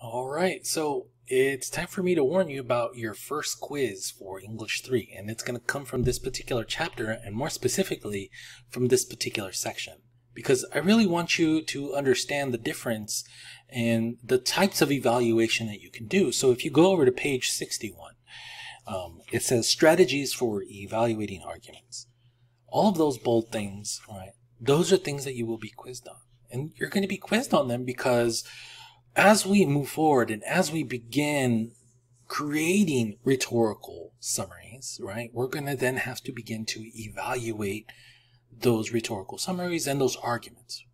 All right, so it's time for me to warn you about your first quiz for English 3, and it's going to come from this particular chapter, and more specifically, from this particular section. Because I really want you to understand the difference and the types of evaluation that you can do. So if you go over to page 61, um, it says strategies for evaluating arguments. All of those bold things, right, those are things that you will be quizzed on. And you're going to be quizzed on them because as we move forward and as we begin creating rhetorical summaries, right, we're going to then have to begin to evaluate those rhetorical summaries and those arguments,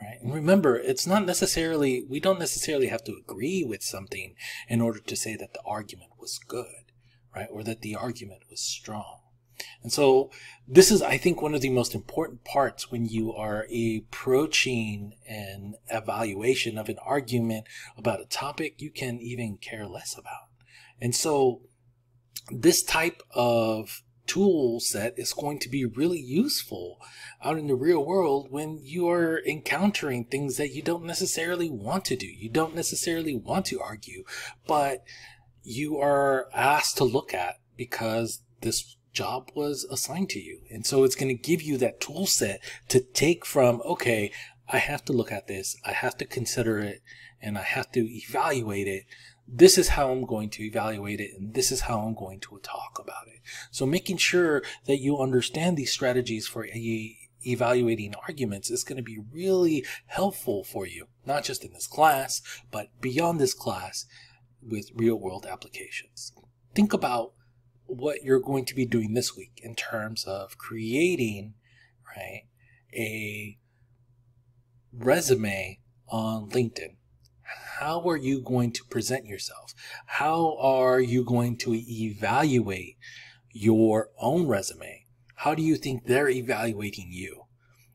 right? And remember, it's not necessarily, we don't necessarily have to agree with something in order to say that the argument was good, right? Or that the argument was strong. And so this is, I think, one of the most important parts when you are approaching an evaluation of an argument about a topic you can even care less about. And so this type of tool set is going to be really useful out in the real world when you are encountering things that you don't necessarily want to do. You don't necessarily want to argue, but you are asked to look at because this job was assigned to you. And so it's going to give you that tool set to take from, okay, I have to look at this, I have to consider it, and I have to evaluate it. This is how I'm going to evaluate it, and this is how I'm going to talk about it. So making sure that you understand these strategies for evaluating arguments is going to be really helpful for you, not just in this class, but beyond this class with real world applications. Think about what you're going to be doing this week in terms of creating, right, a resume on LinkedIn. How are you going to present yourself? How are you going to evaluate your own resume? How do you think they're evaluating you?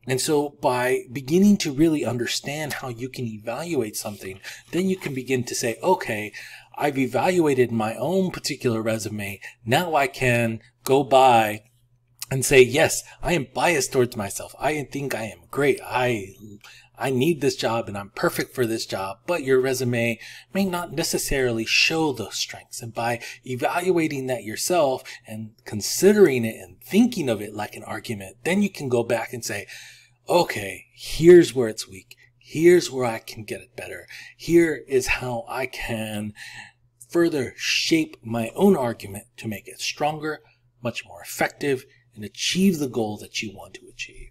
And so by beginning to really understand how you can evaluate something, then you can begin to say, okay, I've evaluated my own particular resume. Now I can go by and say, yes, I am biased towards myself. I think I am great. I, I need this job and I'm perfect for this job, but your resume may not necessarily show those strengths. And by evaluating that yourself and considering it and thinking of it like an argument, then you can go back and say, okay, here's where it's weak. Here's where I can get it better. Here is how I can further shape my own argument to make it stronger, much more effective, and achieve the goal that you want to achieve.